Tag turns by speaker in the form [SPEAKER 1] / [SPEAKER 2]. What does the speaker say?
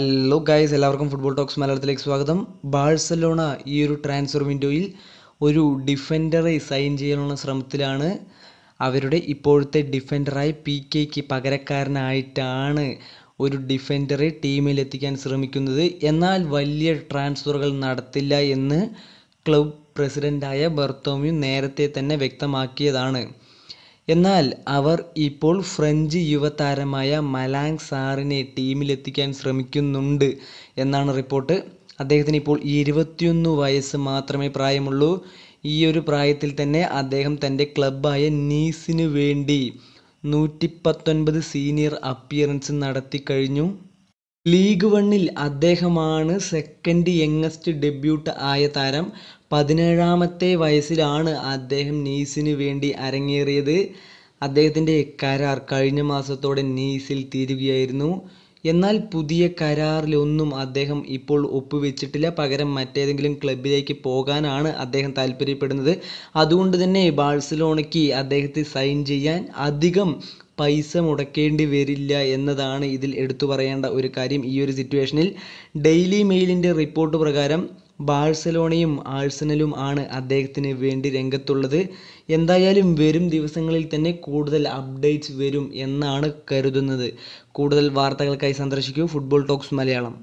[SPEAKER 1] Hello guys എല്ലാവർക്കും football talks മലയാളത്തിലേക്ക് സ്വാഗതം. ബാഴ്സലോണ ഈ ഒരു ട്രാൻസ്ഫർ വിൻഡോയിൽ ഒരു ഡിഫൻഡറെ സൈൻ ചെയ്യാനുള്ള ശ്രമത്തിലാണ് അവരുടെ ഇപ്പോഴത്തെ ഡിഫൻഡറായി പി കെക്ക് പകരക്കാരനായിട്ടാണ് ഒരു ഡിഫൻഡറെ ടീമിൽ എത്തിക്കാൻ ശ്രമിക്കുന്നത്. എന്നാൽ വലിയ ട്രാൻസ്ഫറുകൾ നടത്തില്ല എന്ന് ക്ലബ് പ്രസിഡന്റായ ബർത്തോമ്യു നേരത്തെ തന്നെ വ്യക്തമാക്കിയതാണ്. എന്നാൽ അവർ ഇപ്പോൾ ഫ്രഞ്ച് യുവതാരമായ മലാങ് സാറിനെ ടീമിലെത്തിക്കാൻ ശ്രമിക്കുന്നുണ്ട് എന്നാണ് റിപ്പോർട്ട്. അദ്ദേഹത്തിന് ഇപ്പോൾ ഇരുപത്തിയൊന്ന് വയസ്സ് മാത്രമേ പ്രായമുള്ളൂ. ഈ ഒരു പ്രായത്തിൽ തന്നെ അദ്ദേഹം തന്റെ ക്ലബ്ബായ നീസിനു വേണ്ടി നൂറ്റി പത്തൊൻപത് സീനിയർ അപ്പിയറൻസ് നടത്തി കഴിഞ്ഞു. ലീഗ് വണ്ണിൽ അദ്ദേഹമാണ് സെക്കൻഡ് യങ്ങസ്റ്റ് ഡെബ്യൂട്ട് ആയ താരം പതിനേഴാമത്തെ വയസ്സിലാണ് അദ്ദേഹം നീസിനു വേണ്ടി അരങ്ങേറിയത്. അദ്ദേഹത്തിന്റെ കരാർ കഴിഞ്ഞ മാസത്തോടെ നീസിൽ തീരുകയായിരുന്നു. എന്നാൽ പുതിയ കരാറിലൊന്നും അദ്ദേഹം ഇപ്പോൾ ഒപ്പുവെച്ചിട്ടില്ല. പകരം മറ്റേതെങ്കിലും ക്ലബിലേക്ക് പോകാനാണ് അദ്ദേഹം താല്പര്യപ്പെടുന്നത്. അതുകൊണ്ട് തന്നെ ബാഴ്സലോണയ്ക്ക് അദ്ദേഹത്തെ സൈൻ ചെയ്യാൻ അധികം പൈസ മുടക്കേണ്ടി വരില്ല എന്നതാണ് ഇതിൽ എടുത്തു പറയേണ്ട ഒരു കാര്യം ഈ ഒരു സിറ്റുവേഷനിൽ. ഡെയിലി മെയിലിന്റെ റിപ്പോർട്ട് പ്രകാരം ബാഴ്സലോണയും ആഴ്സണലും ആണ് അദ്ദേഹത്തിന് വേണ്ടി രംഗത്തുള്ളത്. എന്തായാലും വരും ദിവസങ്ങളിൽ തന്നെ കൂടുതൽ അപ്ഡേറ്റ്സ് വരും എന്നാണ് കരുതുന്നത്. കൂടുതൽ വാർത്തകൾക്കായി സന്ദർശിക്കൂ. Football Talks Malayalam.